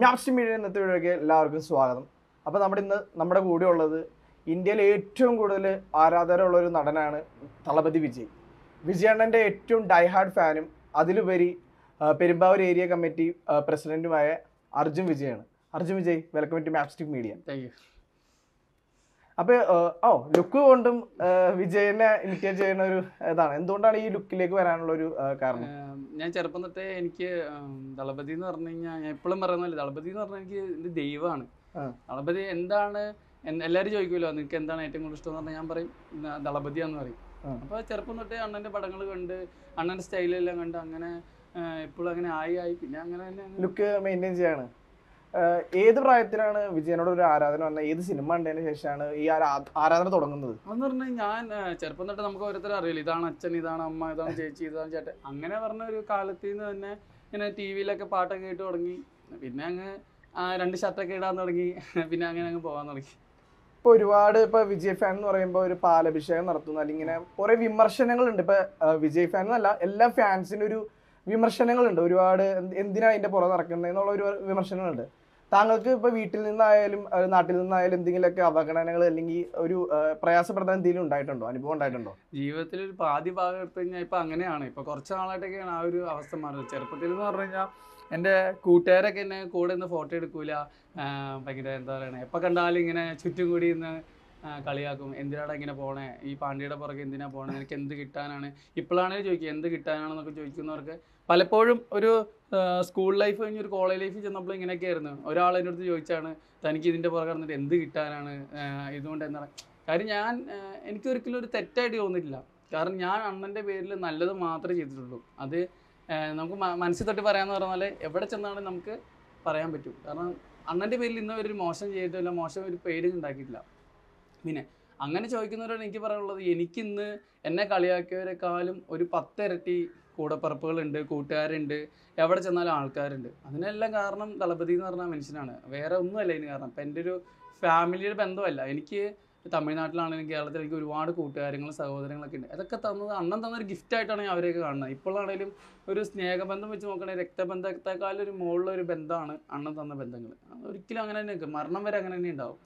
മ്യാപ്സ്റ്റി media ഇന്നത്തെ വീഡിയോയ്ക്ക് എല്ലാവർക്കും സ്വാഗതം. അപ്പോൾ നമ്മുടെ ഇന്ന് നമ്മുടെ കൂടെ ഉള്ളത് ഇന്ത്യയിലെ ഏറ്റവും കൂടുതൽ ആരാധകരുള്ള ഒരു നടനാണ് തളപതി വിജയ്. വിജയണ്ണന്റെ ഏറ്റവും ഡൈഹാർഡ് ഫാനും അതിലുപരി പെരുമ്പാവൂർ ഏരിയ കമ്മിറ്റി പ്രസിഡന്റുമായ Arjun വിജയാണ്. Arjun Vijay welcome to Mapstick media thank you അപ്പോൾ ഓ ലുക്ക് കൊണ്ടും വിജയനെ ഇമിറ്റേറ്റ് ചെയ്യുന്ന ഒരു ഇതാണ്. എന്തുകൊണ്ടാണ് ഈ ലുക്കിലേക്ക് വരാനുള്ള ഒരു കാരണം? ഞാൻ ചെറുപ്പം തൊട്ടേ എനിക്ക് ദളപതി എന്ന് പറഞ്ഞു കഴിഞ്ഞാൽ ഞാൻ എപ്പോഴും പറയുന്നില്ല ദളപതി എന്ന് പറഞ്ഞാൽ എനിക്ക് ഇത് ദൈവമാണ്. ദളപതി എന്താണ് എല്ലാവരും ചോദിക്കുമല്ലോ നിനക്ക് എന്താണ് ഏറ്റവും കൂടുതൽ ഇഷ്ടം? എന്ന് പറഞ്ഞാൽ ഞാൻ പറയും "ന- ദളപതിയാന്ന് പറയും. അപ്പൊ ചെറുപ്പം തൊട്ടേ അണ്ണന്റെ പടങ്ങൾ കണ്ട് അണ്ണന്റെ സ്റ്റൈലെല്ലാം കണ്ട് അങ്ങനെ എപ്പോഴും അങ്ങനെ ആയി ആയി പിന്നെ അങ്ങനെ തന്നെ ലുക്ക് മെയിന്റെയിൻ ചെയ്യാണ്. ഏത് പ്രായത്തിലാണ് വിജയനോട് ഒരു ആരാധന വന്നത്? ഏത് സിനിമ കണ്ടതിന് ശേഷമാണ് ഈ ആരാധന തുടങ്ങുന്നത്? എന്ന് പറഞ്ഞാൽ ഞാൻ ചെറുപ്പം തൊട്ട് നമുക്ക് ഓരോരുത്തരും അറിയില്ല? ഇതാണ് അച്ഛൻ ഇതാണ് അമ്മ ഇതാണ് ചേച്ചി ഇതാണ് ചേട്ടൻ. അങ്ങനെ പറഞ്ഞ ഒരു കാലത്തിൽ നിന്ന് തന്നെ ഇങ്ങനെ ടി വിയിലൊക്കെ പാട്ടൊക്കെ കേട്ട് തുടങ്ങി. പിന്നെ അങ്ങ് രണ്ട് ഷർട്ടൊക്കെ ഇടാൻ തുടങ്ങി. പിന്നെ അങ്ങനെ അങ്ങ് പോകാൻ തുടങ്ങി. ഇപ്പൊ ഒരുപാട് ഇപ്പൊ വിജയ് ഫാൻ എന്ന് പറയുമ്പോൾ ഒരു പാലഭിഷേകം നടത്തുന്നു. അല്ലെങ്കിൽ ഇങ്ങനെ കുറെ വിമർശനങ്ങളുണ്ട്. ഇപ്പൊ വിജയ് ഫാൻ എന്നല്ല എല്ലാ ഫാൻസിനും ഒരു വിമർശനങ്ങളുണ്ട്. ഒരുപാട് എന്തിനാണ് എന്തിനാ അതിന്റെ പുറകെ നടക്കുന്നത് എന്നുള്ള ഒരു വിമർശനങ്ങളുണ്ട്. താങ്കൾക്ക് ഇപ്പൊ വീട്ടിൽ നിന്നായാലും നാട്ടിൽ നിന്നായാലും എന്തെങ്കിലുമൊക്കെ അവഗണനകൾ അല്ലെങ്കിൽ ഒരു പ്രയാസപ്പെടുത്താൻ എന്തെങ്കിലും ഉണ്ടായിട്ടുണ്ടോ? അനുഭവം ഉണ്ടായിട്ടുണ്ടോ? ജീവിതത്തിൽ ഒരു പാതി ഭാഗം എടുത്തു കഴിഞ്ഞാൽ ഇപ്പം അങ്ങനെയാണ്. ഇപ്പം കുറച്ച് നാളായിട്ടൊക്കെയാണ് ആ ഒരു അവസ്ഥ മാറുന്നത്. ചെറുപ്പത്തിൽ എന്ന് പറഞ്ഞു കഴിഞ്ഞാൽ എന്റെ കൂട്ടുകാരൊക്കെ എന്നെ കൂടെ നിന്ന് ഫോട്ടോ എടുക്കൂല. ഭയങ്കര എന്താ പറയുക എപ്പോൾ കണ്ടാലും ഇങ്ങനെ ചുറ്റും കൂടി നിന്ന് കളിയാക്കും. എന്തിനാടാ ഇങ്ങനെ പോണേ? ഈ പാണ്ടിയുടെ പുറകെ എന്തിനാ പോണേ? എനിക്ക് എന്ത് കിട്ടാനാണ്? ഇപ്പോഴാണെങ്കിൽ ചോദിക്കുക എന്ത് കിട്ടാനാണെന്നൊക്കെ ചോദിക്കുന്നവർക്ക് പലപ്പോഴും ഒരു സ്കൂൾ ലൈഫ് കഴിഞ്ഞ് ഒരു കോളേജ് ലൈഫിൽ ചെന്നപ്പോൾ ഇങ്ങനെയൊക്കെ ആയിരുന്നു ഒരാൾ എന്റെ അടുത്ത് ചോദിച്ചാണ് തനിക്ക് ഇതിന്റെ പുറകെ നടന്നിട്ട് എന്ത് കിട്ടാനാണ്? ഇതുകൊണ്ട് എന്താണ്? കാര്യം ഞാൻ എനിക്ക് എനിക്കൊരിക്കലും ഒരു തെറ്റായിട്ട് തോന്നിയിട്ടില്ല. കാരണം ഞാൻ അണ്ണന്റെ പേരിൽ നല്ലത് മാത്രമേ ചെയ്തിട്ടുള്ളൂ. അത് നമുക്ക് മനസ്സിൽ തൊട്ട് പറയാമെന്ന് പറഞ്ഞാൽ എവിടെ ചെന്നാണ് നമുക്ക് പറയാൻ പറ്റും. കാരണം അണ്ണന്റെ പേരിൽ ഇന്ന് ഒരു മോശം ചെയ്തിട്ടില്ല മോശം ഒരു പേര് ഉണ്ടാക്കിയിട്ടില്ല. പിന്നെ അങ്ങനെ ചോദിക്കുന്നവരോട് എനിക്ക് പറയാനുള്ളത് എനിക്കിന്ന് എന്നെ കളിയാക്കിയവരെക്കാളും ഒരു പത്തിരട്ടി കൂടപ്പറപ്പുകളുണ്ട് കൂട്ടുകാരുണ്ട് എവിടെ ചെന്നാലും ആൾക്കാരുണ്ട്. അതിനെല്ലാം കാരണം ദളപതി എന്ന് പറഞ്ഞ മനുഷ്യനാണ്. വേറെ ഒന്നുമല്ല ഇതിന് കാരണം. ഇപ്പം എന്റെ ഒരു ഫാമിലിയുടെ ബന്ധമല്ല. എനിക്ക് തമിഴ്നാട്ടിലാണെങ്കിലും കേരളത്തിൽ എനിക്ക് ഒരുപാട് കൂട്ടുകാരങ്ങളും സഹോദരങ്ങളൊക്കെ ഉണ്ട്. അതൊക്കെ തന്നത് അണ്ണൻ തന്നൊരു ഗിഫ്റ്റ് ആയിട്ടാണ് ഞാൻ അവരെയൊക്കെ കാണുന്നത്. ഇപ്പോഴാണെങ്കിലും ഒരു സ്നേഹബന്ധം വെച്ച് നോക്കണേ രക്തബന്ധത്തെക്കാളും ഒരു മുകളിലൊരു ബന്ധമാണ് അണ്ണൻ തന്ന ബന്ധങ്ങൾ. ഒരിക്കലും അങ്ങനെ തന്നെ മരണം വരെ അങ്ങനെ തന്നെ ഉണ്ടാവും.